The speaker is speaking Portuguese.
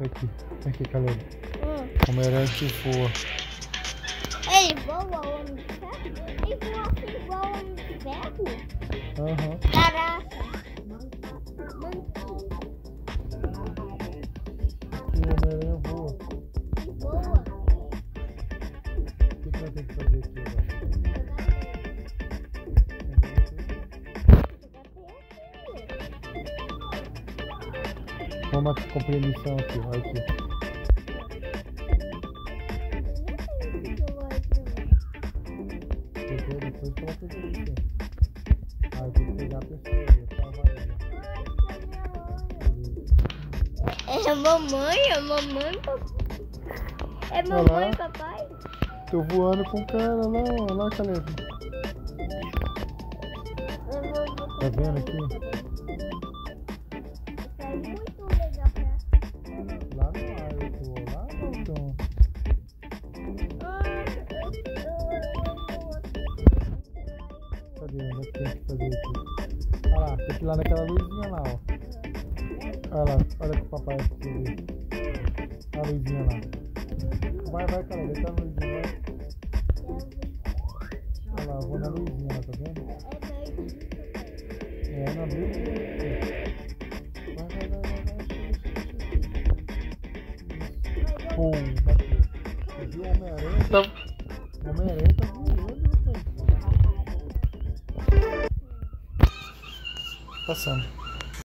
Aqui, Caleb. Hum. Homem-Aranha que voa. Ele voa o homem de ferro? Ele voa assim igual o homem de ferro? Aham. Caraca. Manquinho. Vamos cumprir a missão aqui, vai aqui. Depois, coloca. Ah, eu tenho que pegar a pessoa. É mamãe, é mamãe, papai. É mamãe, papai. Tô voando com o cara lá, ó, lá, Caleb. É Tá vendo aqui? Cadê? É que tem que fazer aqui? Olha lá, tem que ir lá naquela luzinha lá, ó. Olha lá, olha com o papai ver. A luzinha lá. Vai, vai, cara, deixa a luzinha, vai. Olha lá, eu vou na luzinha lá, tá vendo? É, na luzinha. Vai, vai, vai, vai, vai. Pum, bateu. Você viu o Homem-Aranha? Tá... Homem-Aranha Passando.